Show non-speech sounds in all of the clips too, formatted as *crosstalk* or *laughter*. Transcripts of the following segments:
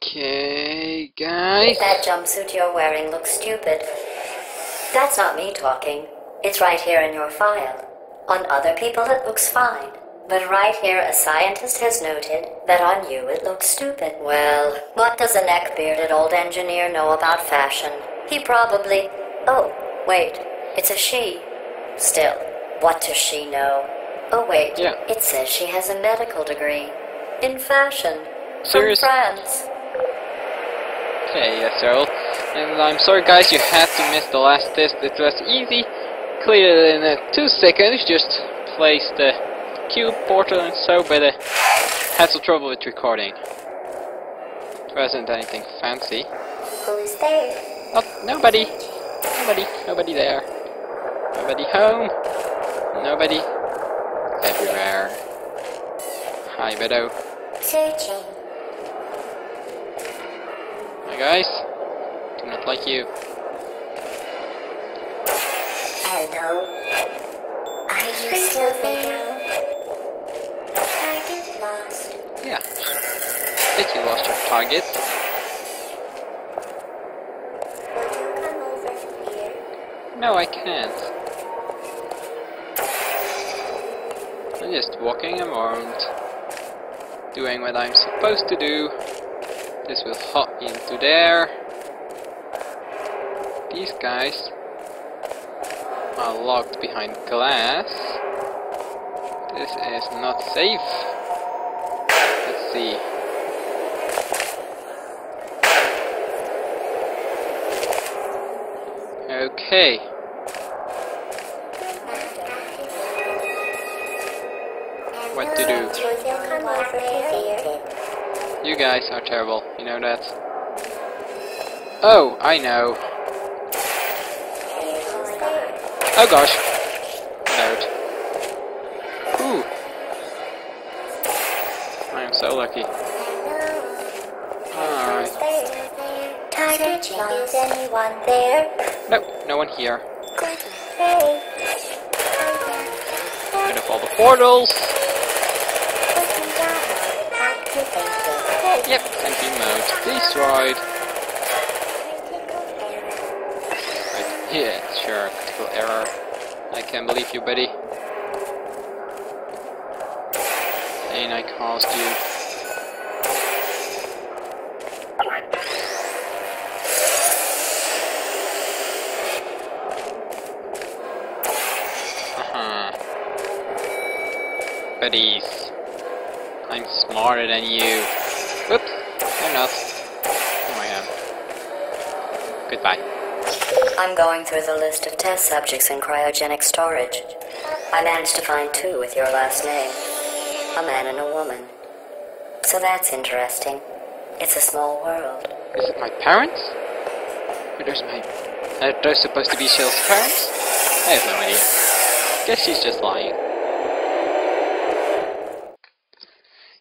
Okay, guys. That jumpsuit you're wearing looks stupid. That's not me talking. It's right here in your file. On other people it looks fine. But right here a scientist has noted that on you it looks stupid. Well, what does a neck-bearded old engineer know about fashion? He probably... Oh, wait. It's a she. Still, what does she know? Oh wait, Yeah. it says she has a medical degree. In fashion. Serious- From France. Okay, yes, Earl. And I'm sorry, guys, you had to miss the last test. It was easy. Cleared it in uh, two seconds. Just place the cube portal and so, but uh, had some trouble with recording. It wasn't anything fancy. Who's there? Oh, nobody. Nobody. Nobody there. Nobody home. Nobody. Everywhere. Hi, Widow. Searching. Guys. Do not like you. Hello. Are you still there? Target lost. Yeah. Bet you lost your target. Will you come over here? No, I can't. I'm just walking around, doing what I'm supposed to do. This will hop into there. These guys are locked behind glass. This is not safe. Let's see. Okay. What to do? You guys are terrible, you know that. Oh, I know. Oh gosh. Note. Ooh. I am so lucky. Alright. Nope, no one here. Rid of all the portals. Yep, empty mode destroyed. Here, sure, critical error. I can't believe you, buddy. And I caused you. Uh-huh. Buddies. I'm smarter than you. Whoops, not. Oh, I am. Goodbye. I'm going through the list of test subjects in cryogenic storage. I managed to find two with your last name a man and a woman. So that's interesting. It's a small world. Is it my parents? Or there's my... Are those supposed to be Chell's parents? I have no idea. Guess she's just lying.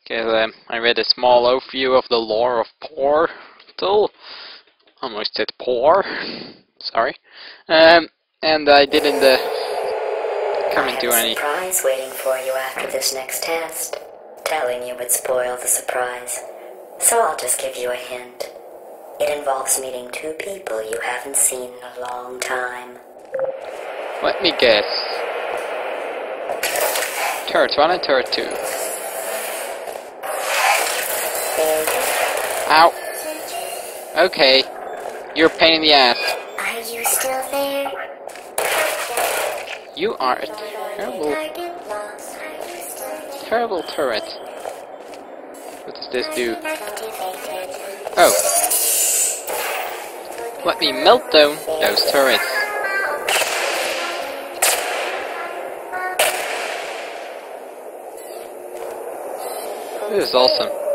Okay, I read a small overview of the lore of Portal. Almost said poor. Sorry. Um, and I didn't uh, come into any... surprise waiting for you after this next test. Telling you would spoil the surprise. So I'll just give you a hint. It involves meeting two people you haven't seen in a long time. Let me guess. Turret 1 and Turret 2. There Ow. Okay. You're a pain in the ass. You still there? You are a terrible, terrible turret. What does this do? Oh. Let me melt down those turrets. This is awesome.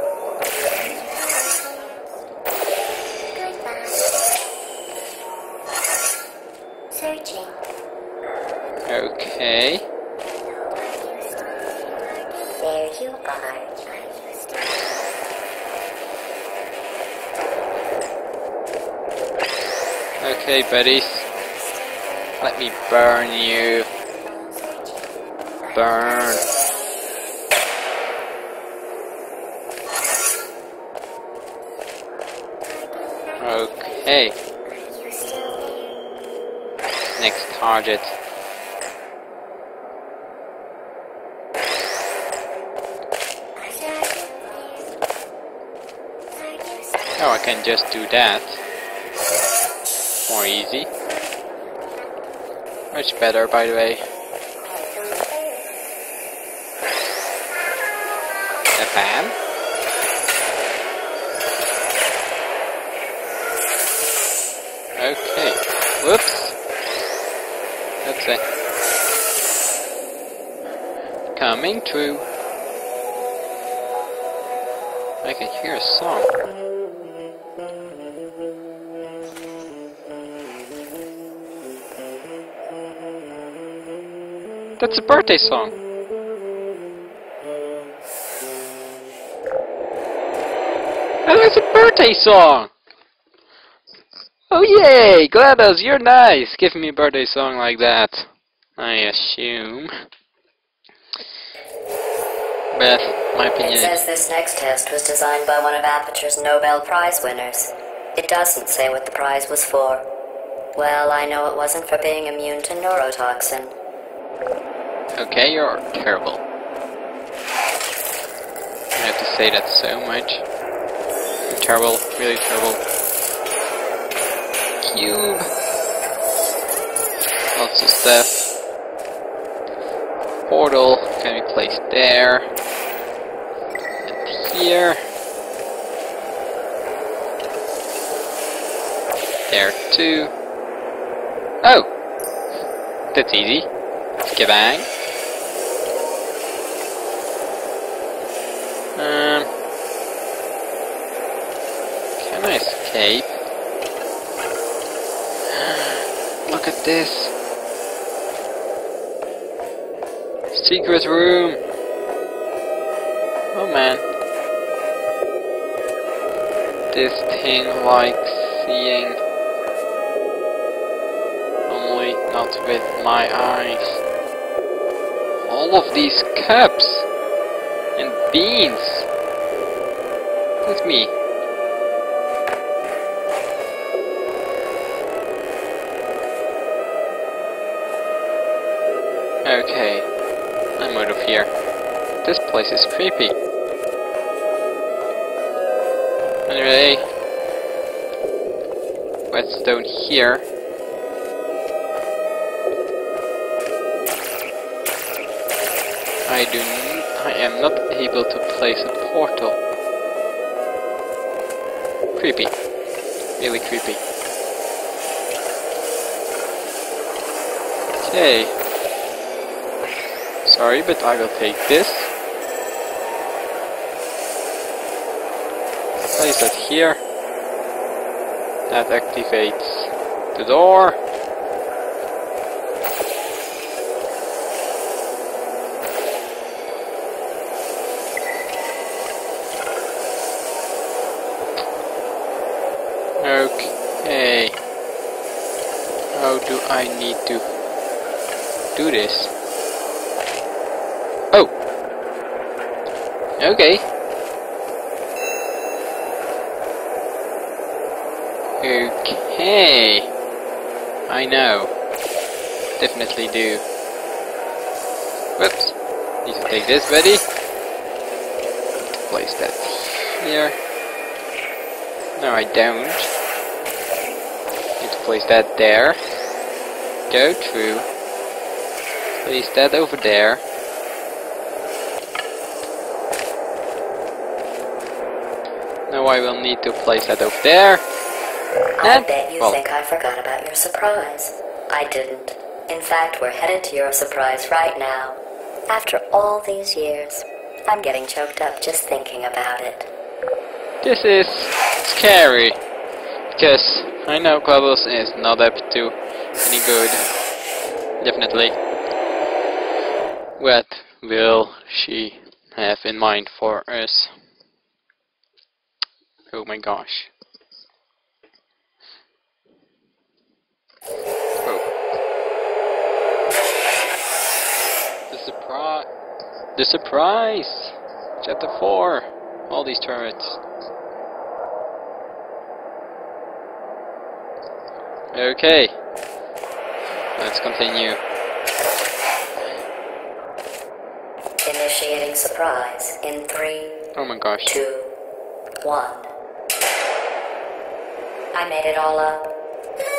Okay. There you are. Okay, buddies. Let me burn you. Burn. Okay. Next target. Oh, I can just do that. More easy. Much better, by the way. A pan? Okay. Whoops. That's it. Coming through. I can hear a song. That's a birthday song. Oh, that's a birthday song! Oh yay! GLaDOS, you're nice! Give me a birthday song like that. I assume. But, my opinion It says this next test was designed by one of Aperture's Nobel Prize winners. It doesn't say what the prize was for. Well, I know it wasn't for being immune to neurotoxin. Okay, you're terrible. I have to say that so much. You're terrible, really terrible. Cube. Lots of stuff. Portal can be placed there. And here. There too. Oh! That's easy. Skibang. Um, can I escape? *gasps* Look at this. Secret room. Oh man. This thing likes seeing only not with my eyes. All of these cups and beans. That's me. Okay, I'm out of here. This place is creepy. Anyway, whetstone here. I do. I am not able to place a portal. Creepy. Really creepy. Okay. Sorry, but I will take this. Place it here. That activates the door. Okay. How do I need to do this? Oh. Okay. Okay. I know. Definitely do. Whoops. Need to take this ready. Place that here. No, I don't. Need to place that there. Go through. Place that over there. Now I will need to place that over there. I And- bet you well, think I forgot about your surprise. I didn't. In fact, we're headed to your surprise right now. After all these years, I'm getting choked up just thinking about it. This is scary. Because I know GLaDOS is not up to any good. Definitely. What will she have in mind for us? Oh my gosh. Oh. The surprise. The surprise! Chapter 4. All these turrets. Okay. Let's continue. Initiating surprise in three, Oh my gosh. two, one. I made it all up.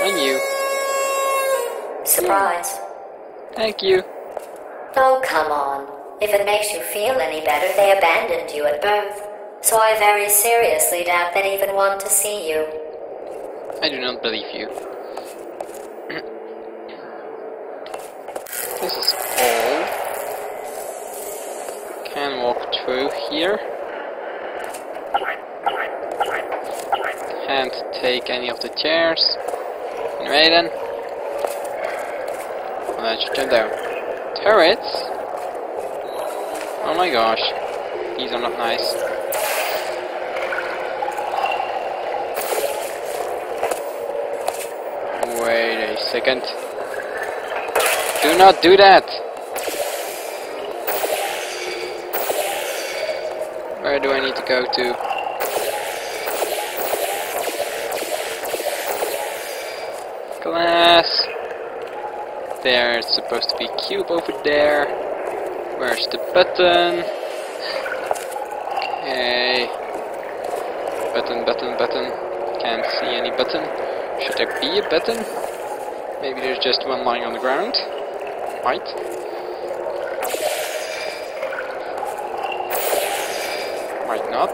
And you. Surprise. Thank you. Oh, come on. If it makes you feel any better, they abandoned you at birth. So I very seriously doubt they'd even want to see you. I do not believe you. This is all. Can walk through here. Can't take any of the chairs. Anyway then. Let's turn down. Turrets? Oh my gosh. These are not nice. Wait a second. Do not do that! Where do I need to go to? Glass. There's supposed to be cube over there. Where's the button? Okay. Button, button, button. Can't see any button. Should there be a button? Maybe there's just one lying on the ground. Might. Might not.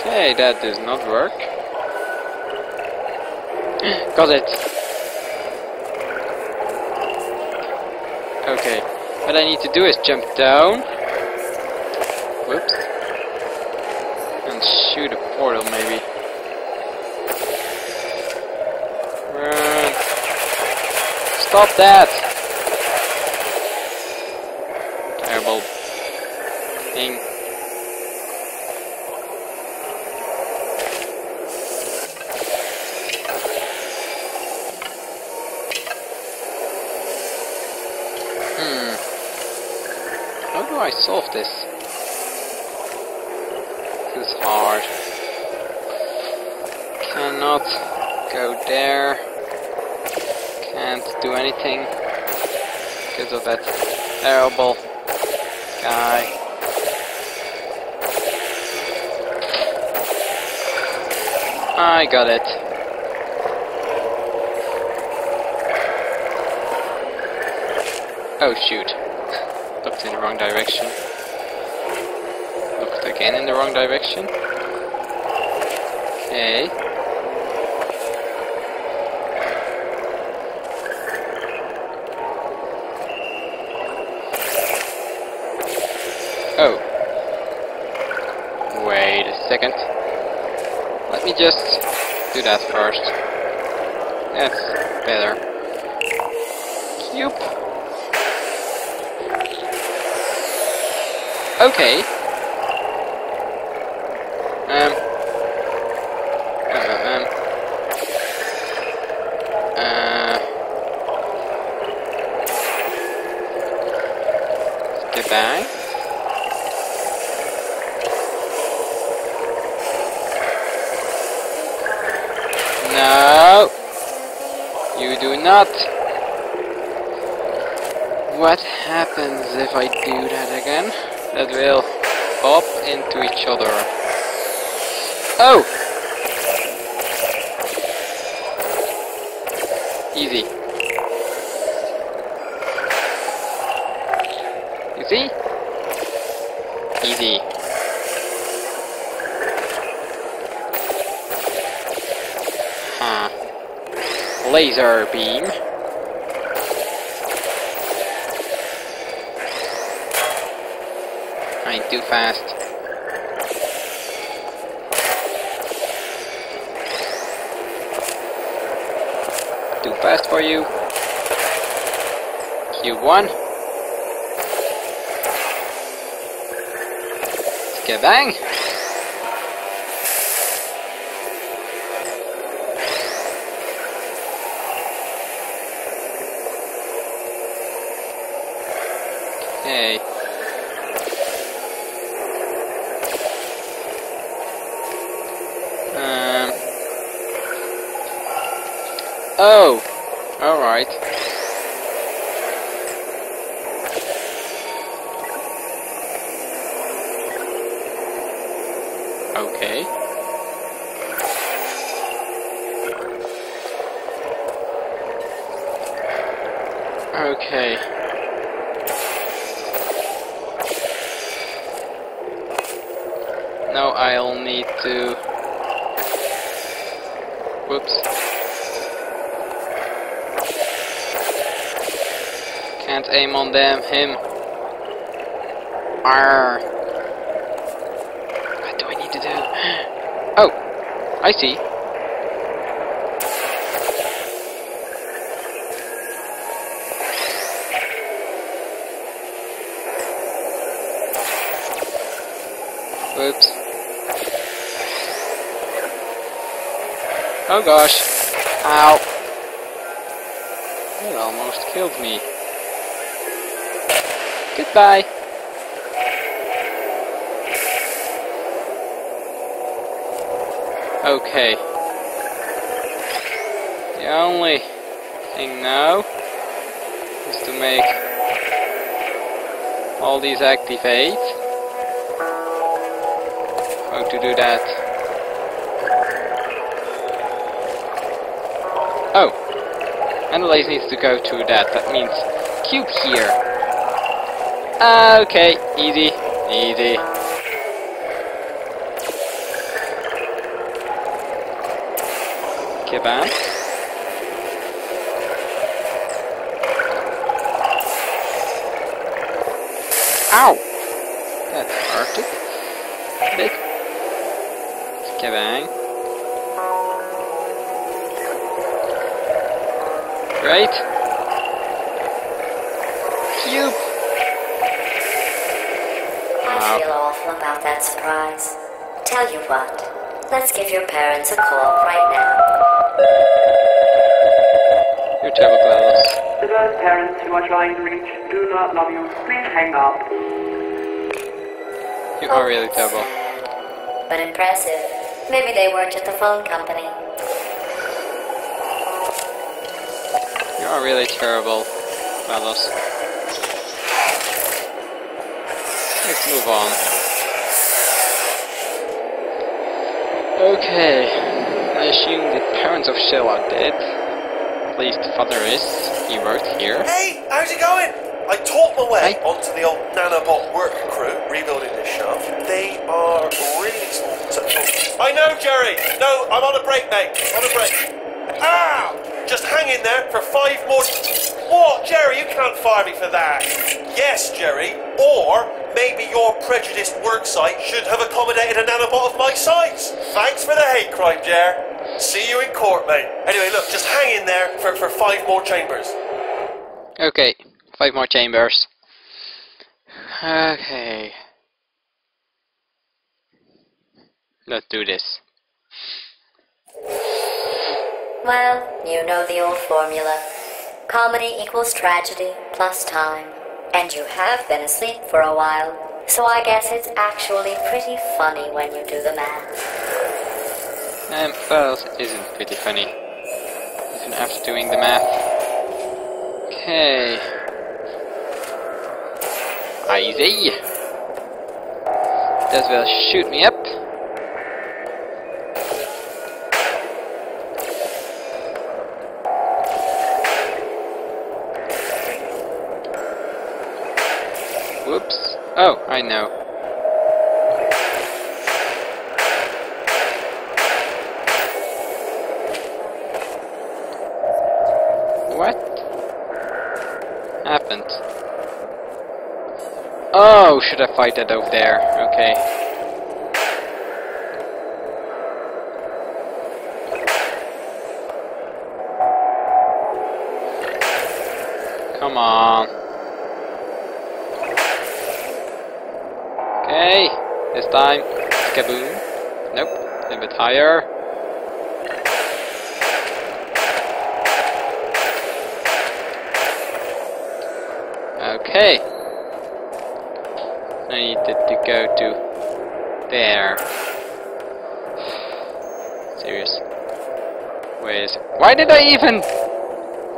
Okay, that does not work. *gasps* Got it. Okay. What I need to do is jump down. Whoops. Stop that! I got it. Oh shoot. Looked in the wrong direction. Looked again in the wrong direction. Okay. Oh. Wait a second. Let me just do that first. That's better. Cube. Okay. Um. Um. um. Uh. Goodbye. No. You do not. What happens if I do that again? That will pop into each other. Oh! Easy. You see? Easy. Huh. Laser beam. I ain't too fast. Too fast for you. Q1. Skabang. Okay. Oh, alright. Okay. Okay. Now I'll need to... Whoops. Can't aim on them, him. Arr. What do I need to do? *gasps* Oh, I see. Whoops. Oh gosh. Ow. It almost killed me. Goodbye. Okay. The only thing now is to make all these activate. How to do that? Oh. Analyze needs to go to that. That means cube here. Ah, okay, easy, easy. Kebab. Ow! That hurted. A bit. Kabang. Right. Cube. I feel awful about that surprise. Tell you what, let's give your parents a call right now. You're terrible, GLaDOS. To those parents you are trying to reach do not love you, please hang up. You are really terrible. But impressive. Maybe they worked at the phone company. You are really terrible, GLaDOS. Move on. Okay. I assume the parents of Chell are dead. At least father is. He worked here. Hey, how's it going? I talked my way Hey. onto the old nanobot work crew rebuilding this shaft. They are really small. I know, Jerry. No, I'm on a break, mate. On a break. Ow! Just hang in there for five more. What, Jerry? You can't fire me for that. Yes, Jerry. Or maybe your prejudiced work site should have accommodated a nanobot of my size. Thanks for the hate crime, Jer. See you in court, mate. Anyway, look, just hang in there for, for five more chambers. Okay, five more chambers. Okay. Let's do this. Well, you know the old formula. Comedy equals tragedy plus time. And you have been asleep for a while, so I guess it's actually pretty funny when you do the math. Um, well, it isn't pretty funny. Even after doing the math. Okay. Easy. That will shoot me up. I know. What happened? Oh, should I fight that over there? Okay. Time, kaboom. Nope, a little bit higher. Okay. I needed to go to there. Serious. Wait. Why did I even?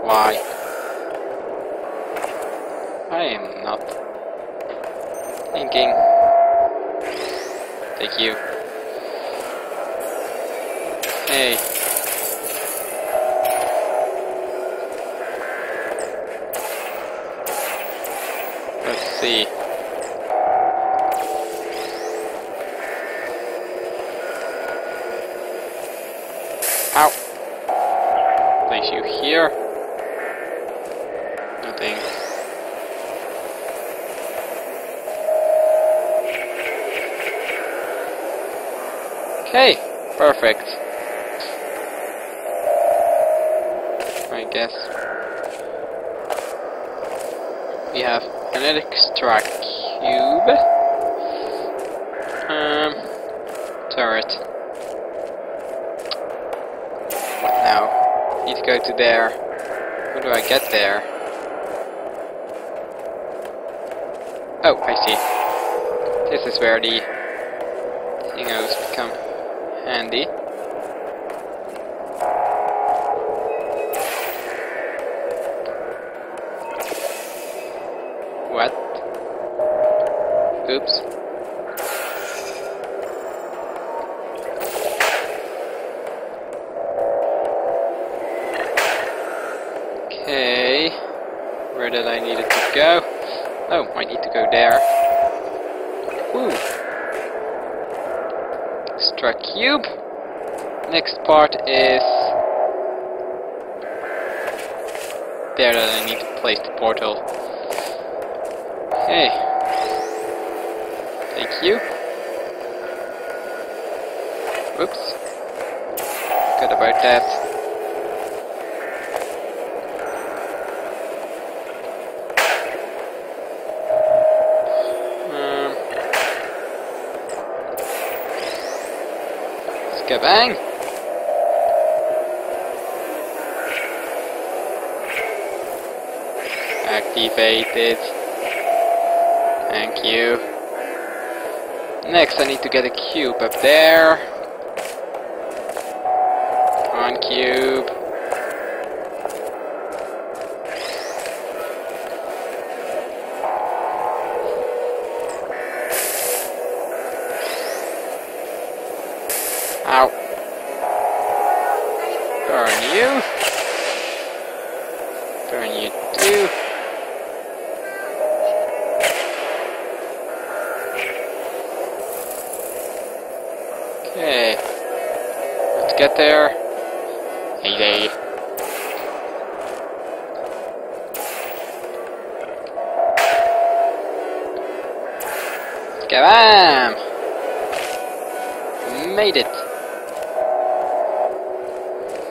Why? I am not thinking. Thank you. Hey. Let's see. Ow. Place you here. Okay, perfect. I guess we have an extra cube. Um, turret. What now? Need to go to there. How do I get there? Oh, I see. This is where the thingos become Next part is there that I need to place the portal. Okay. Thank you. Oops. Good about that. Um, Activated. Thank you. Next, I need to get a cube up there. Come on, cube. Okay. Let's get there. Hey, hey. Kabam! Made it.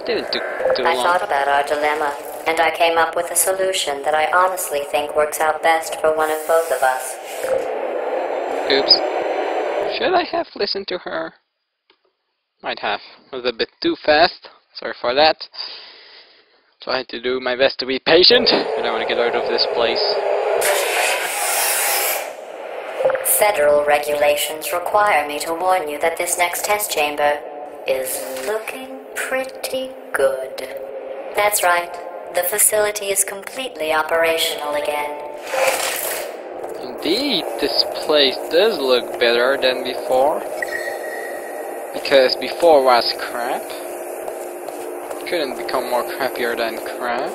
Didn't took too I long. thought about our dilemma, and I came up with a solution that I honestly think works out best for one of both of us. Oops. Should I have listened to her? Might have. Was a bit too fast. Sorry for that. Tried to do my best to be patient, but I want to get out of this place. Federal regulations require me to warn you that this next test chamber is looking pretty good. That's right. The facility is completely operational again. Indeed, this place does look better than before. Because before was crap. Couldn't become more crappier than crap.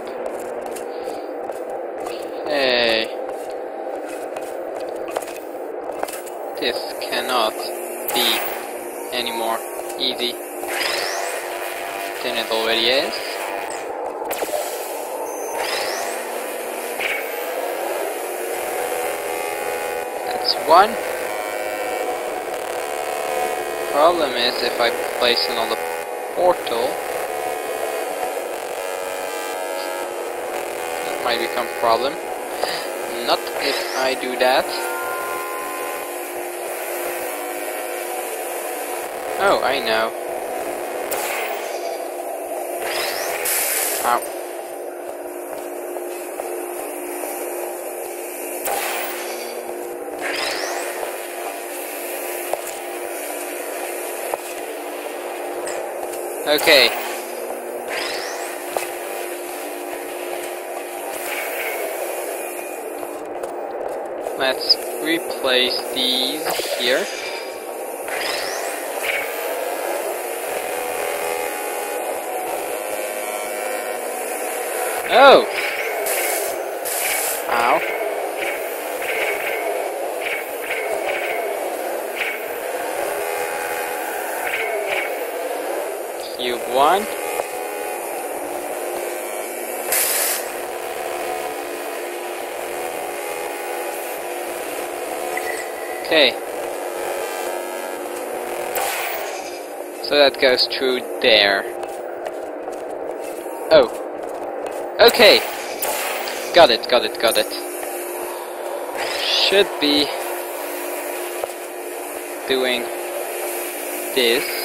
Hey. This cannot be any more easy than it already is. That's one. Problem is if I place another portal, that might become a problem. Not if I do that. Oh, I know. Okay. Let's replace these here. Oh! Cube 1. Okay. So that goes through there. Oh. Okay. Got it, got it, got it. Should be doing this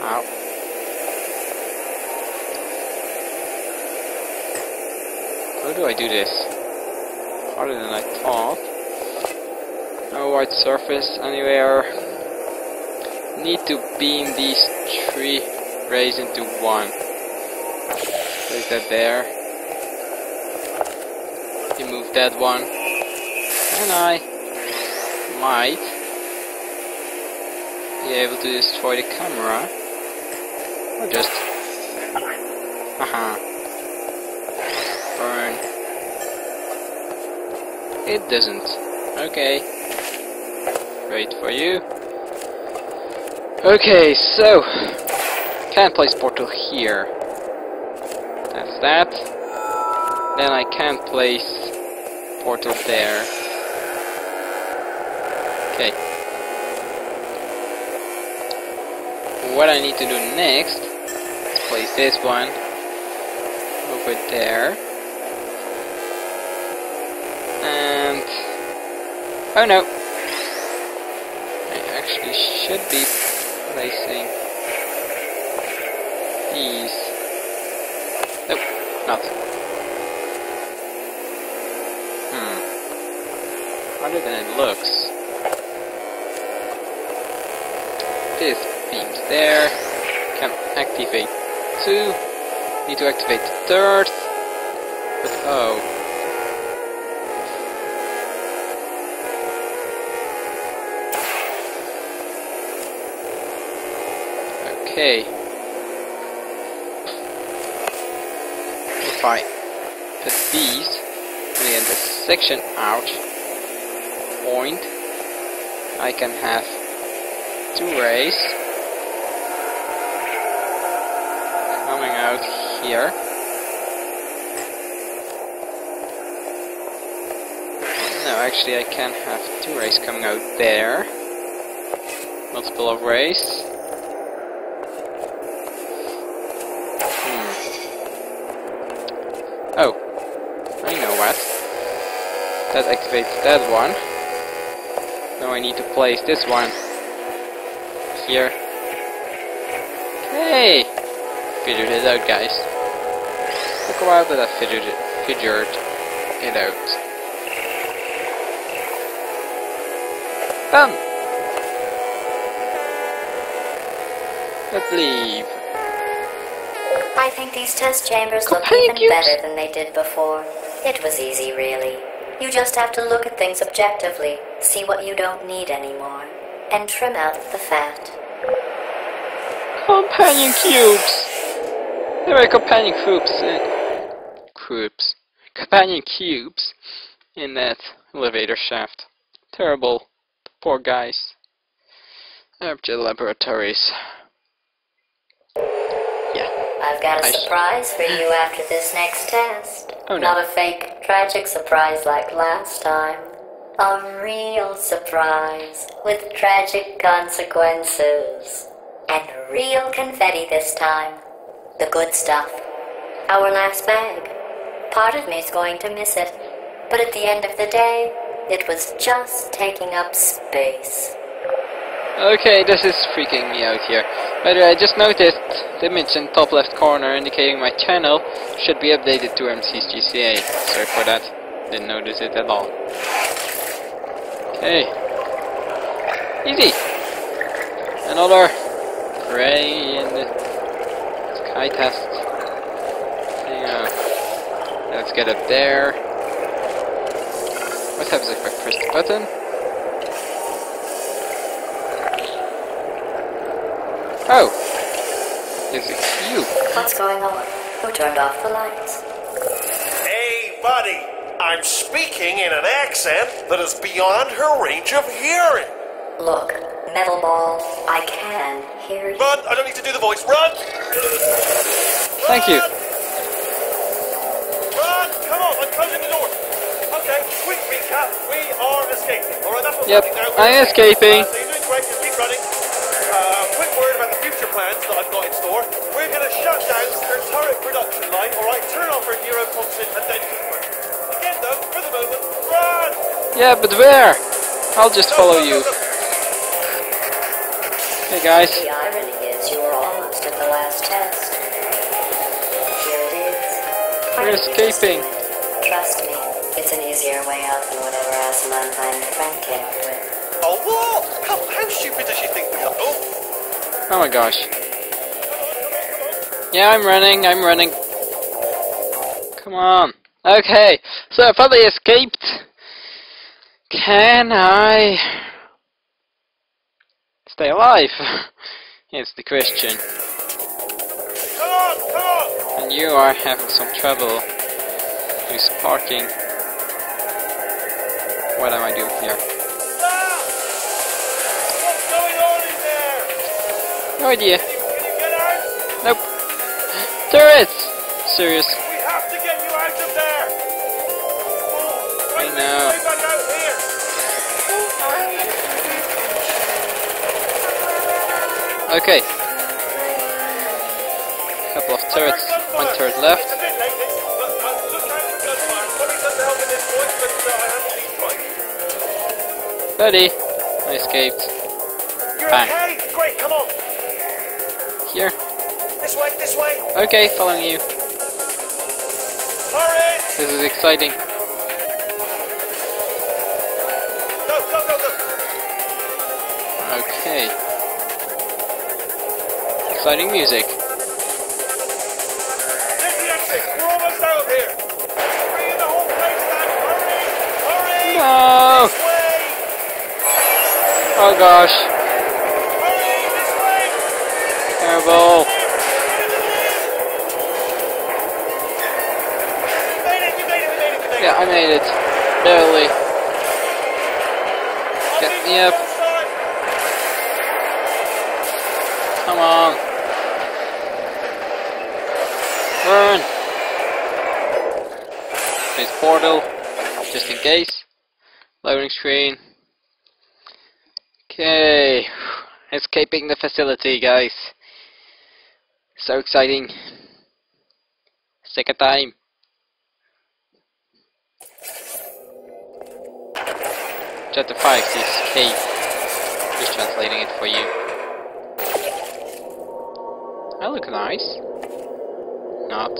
Ow. How do I do this? Harder than I thought. No white surface anywhere. Need to beam these three rays into one. Place that there. Remove that one. And I might be able to destroy the camera. Or just... Haha. Burn. It doesn't. Okay. Wait for you. Okay, so... can't place portal here. That's that. Then I can't place portal there. Okay. What I need to do next is place this one over there. And oh no. I actually should be placing these. Nope, not. Hmm. Harder than it looks. This beams there. Can activate two. Need to activate the third. But oh. If I put these in the section out point, I can have two rays coming out here. No, actually I can have two rays coming out there. Multiple of rays. Hmm. Oh, I know what. That activates that one. Now I need to place this one here. Hey! Figured it out, guys. Took a while, but I figured it, figured it out. Done! Let's leave. I think these test chambers look even better than they did before. It was easy, really. You just have to look at things objectively, see what you don't need anymore, and trim out the fat. Companion cubes! There are companion cubes in... Cubes. Companion cubes in that elevator shaft. Terrible. Poor guys. Aperture laboratories. I've got a I surprise for you after this next test. Oh, no. Not a fake, tragic surprise like last time. A real surprise with tragic consequences. And real confetti this time. The good stuff. Our last bag. Part of me's going to miss it. But at the end of the day, it was just taking up space. Okay, this is freaking me out here. By the way, I just noticed the image in top left corner indicating my channel should be updated to MC's GCA. Sorry for that. Didn't notice it at all. Okay. Easy! Another gray in the sky test. Yeah. Let's get up there. What happens if I press the button? Oh! It's you! What's going on? Who turned off the lights? Hey, buddy! I'm speaking in an accent that is beyond her range of hearing. Look, Metal Ball, I can hear you. Run! I don't need to do the voice. Run! Thank you. Run! Come on, I'm closing the door. Okay, quick recap. We are escaping. All right, that's what's Yep, happening now. I'm escaping. Uh, so you're doing great. Just keep running. Quick word about the future plans that I've got in store. We're going to shut down her turret production line. All right, turn off her neurotoxin and then keep working. Again, though, for the moment, run! Yeah, but where? I'll just Go, follow go, you. go, go. Hey guys. The irony is you were almost at the last test. Here it is. We're escaping. Trust me, it's an easier way out than whatever asinine plan your friend came up with. Oh, what? How, how stupid does she think we are? Oh, Oh my gosh. Yeah, I'm running, I'm running. Come on. Okay, so I finally escaped. Can I stay alive? *laughs* It's the question. come on, come on! And you are having some trouble with parking. What am I doing here? No idea. Can you, can you get out? Nope. Turrets! Serious. We have to get you out of there! Oh, I know. Okay. Couple of turrets. One turret left. It's I bit Here. This way, this way. Okay, following you. Hurry! This is exciting. Go, go, go, go. Okay. Exciting music. This is it. Yeah, I made it. Barely. Get me up. Come on. Run. Place portal. Just in case. Loading screen. Okay. Escaping the facility, guys. So exciting. Second time. Chapter 5 says escape. Just translating it for you. I look nice. Not.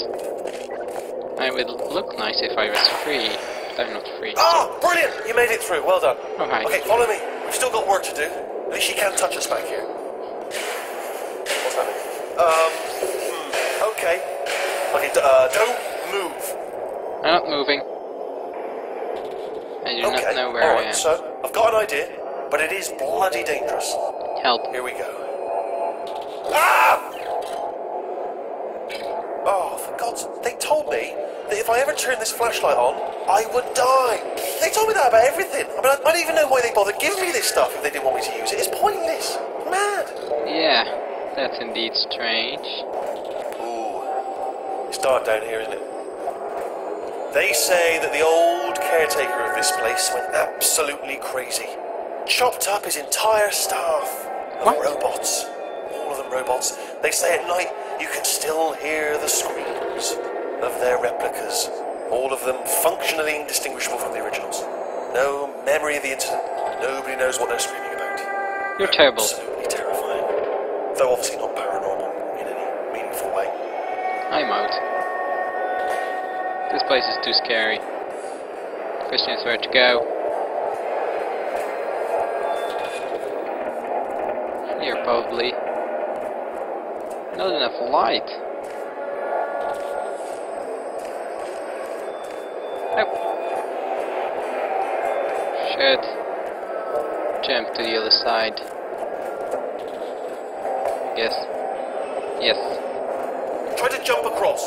I would look nice if I was free, but I'm not free. Ah, brilliant! You made it through. Well done. Oh. Okay, follow me. We've still got work to do. At least you can't touch us back here. What's happening? Um. Okay, d- uh, don't move. I'm not moving. I do okay, not know where I alright, am. so I've got an idea, but it is bloody dangerous. Help. Here we go. Ah! Oh, for God's They told me that if I ever turned this flashlight on, I would die. They told me that about everything. I mean, I, I don't even know why they bothered giving me this stuff if they didn't want me to use it. It's pointless. Mad. Yeah, that's indeed strange. Dark down here, isn't it? They say that the old caretaker of this place went absolutely crazy. Chopped up his entire staff of What? robots. All of them robots. They say at night you can still hear the screams of their replicas. All of them functionally indistinguishable from the originals. No memory of the incident. Nobody knows what they're screaming about. You're terrible. Absolutely terrifying. Though obviously not paranormal in any meaningful way. I'm out. This place is too scary. Question is where to go. Here, probably. Not enough light. Nope. Should jump to the other side. Yes. Try to jump across.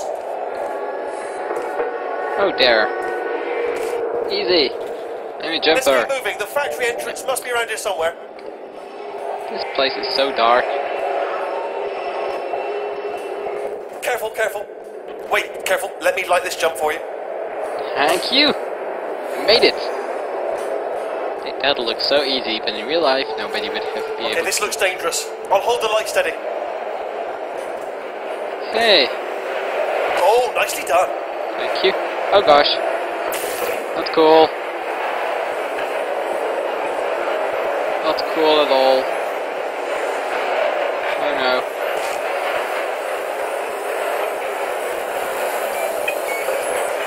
Oh there. Easy. I'm a Let's jumper. keep moving. The factory entrance must be around here somewhere. This place is so dark. Careful, careful. Wait, careful. Let me light this jump for you. Thank you. I made it. Hey, that looks so easy, but in real life, nobody would have be Okay, able. this looks dangerous. I'll hold the light steady. Hey, Oh, nicely done. thank you. Oh gosh, not cool. Not cool at all. Oh no.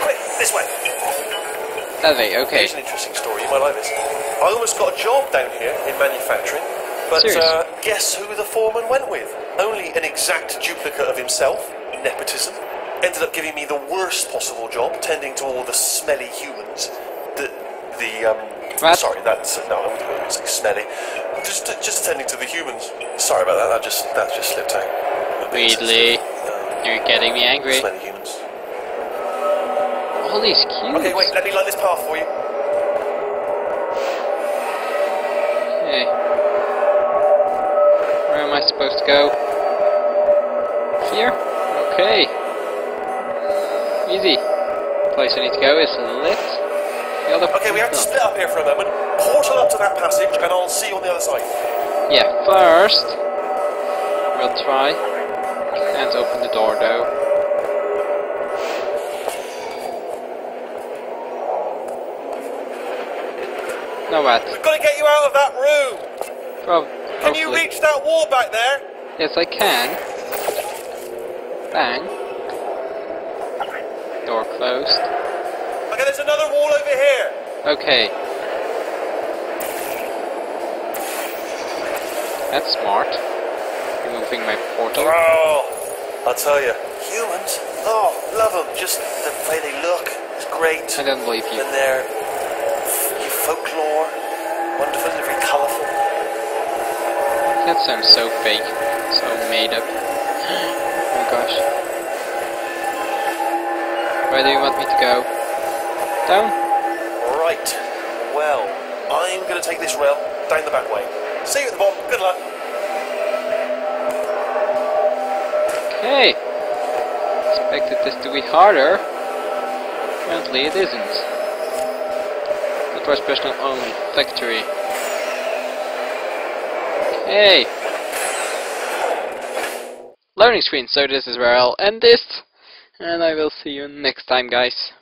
Quick, this way. That way. Okay. Here's an interesting story. You might like this. I almost got a job down here in manufacturing, but uh, guess who the foreman went with? Only an exact duplicate of himself. Nepotism. Ended up giving me the worst possible job, tending to all the smelly humans. The the um. Sorry, that's no. I wouldn't say smelly. Just just attending to the humans. Sorry about that. That just that just slipped out. Bit you're getting me angry. smelly humans. All these cubes. Okay, wait. Let me light this path for you. Hey. Where am I supposed to go? Here? Okay. Easy. Place I need to go is lit. The other Okay, we have to split up here for a moment. Portal up to that passage, and I'll see you on the other side. Yeah, first we'll try and open the door though. No what? We've got to get you out of that room. Can you reach that wall back there? Yes, I can. Bang. Door closed. Okay, there's another wall over here. Okay. That's smart. Removing my portal. Oh, I'll tell you, humans. Oh, love them. Just the way they look is great. I don't believe you. And their folklore, wonderful, very colourful. That sounds so fake. So made up. Where do you want me to go? Down? Right. Well, I'm going to take this rail down the back way. See you at the bottom. Good luck. Okay. Expected this to be harder. Apparently it isn't. The first person own factory. Okay. Learning screen, so this is where I'll end this. And I will see you next time guys.